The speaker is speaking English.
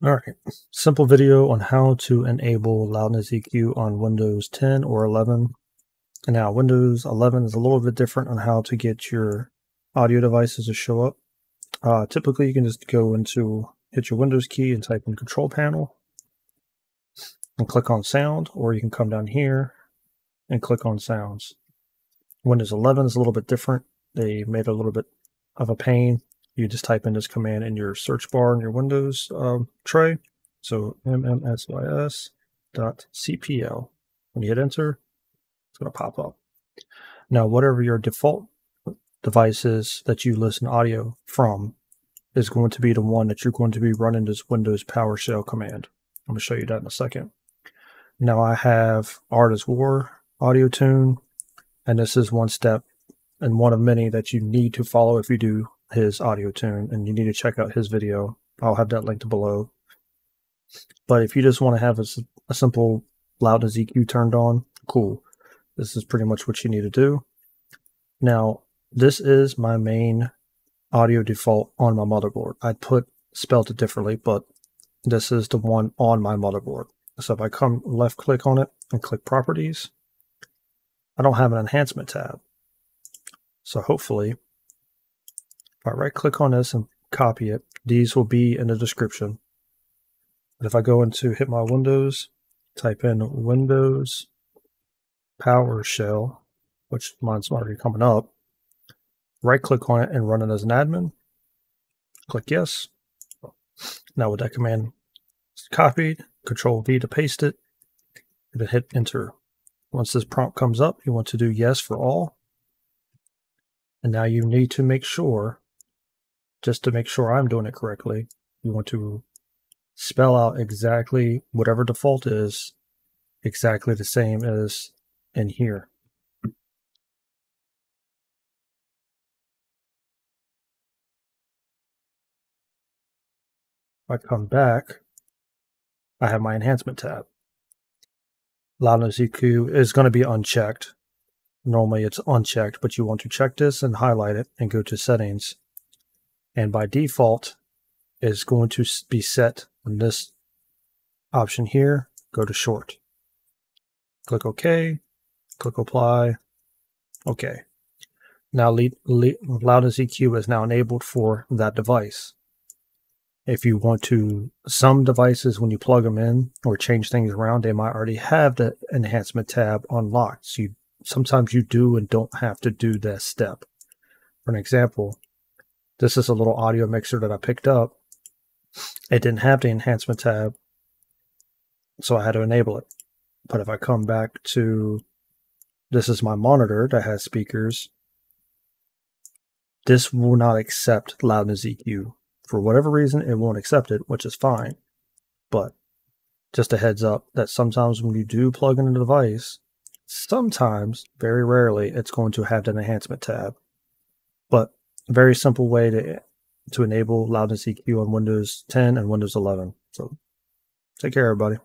All right, simple video on how to enable loudness EQ on Windows 10 or 11. And now Windows 11 is a little bit different on how to get your audio devices to show up. Uh, typically, you can just go into hit your Windows key and type in Control Panel and click on Sound, or you can come down here and click on Sounds. Windows 11 is a little bit different. They made a little bit of a pain you just type in this command in your search bar in your Windows um, tray. So mmsys dot cpl. When you hit enter, it's going to pop up. Now, whatever your default device is that you listen audio from is going to be the one that you're going to be running this Windows PowerShell command. I'm going to show you that in a second. Now I have Art is War audio tune, and this is one step and one of many that you need to follow if you do his audio tune, and you need to check out his video. I'll have that linked below. But if you just want to have a, a simple loudness EQ turned on, cool. This is pretty much what you need to do. Now, this is my main audio default on my motherboard. I put spelled it differently, but this is the one on my motherboard. So if I come left click on it and click properties, I don't have an enhancement tab. So hopefully if I right click on this and copy it, these will be in the description. But if I go into hit my Windows, type in Windows PowerShell, which mine's already coming up, right click on it and run it as an admin. Click yes. Now with that command copied, control V to paste it, and then hit enter. Once this prompt comes up, you want to do yes for all. And now you need to make sure just to make sure I'm doing it correctly, you want to spell out exactly whatever default is exactly the same as in here. If I come back, I have my enhancement tab. Loudness EQ is going to be unchecked. Normally it's unchecked, but you want to check this and highlight it and go to settings and by default is going to be set on this option here. Go to short. Click OK. Click apply. OK. Now loudness EQ is now enabled for that device. If you want to, some devices when you plug them in or change things around, they might already have the enhancement tab unlocked. So you, sometimes you do and don't have to do that step. For an example, this is a little audio mixer that I picked up. It didn't have the enhancement tab, so I had to enable it. But if I come back to this is my monitor that has speakers, this will not accept loudness EQ. For whatever reason, it won't accept it, which is fine. But just a heads up that sometimes when you do plug in a device, sometimes, very rarely, it's going to have an enhancement tab. But very simple way to to enable loudness EQ on Windows 10 and Windows 11. So take care, everybody.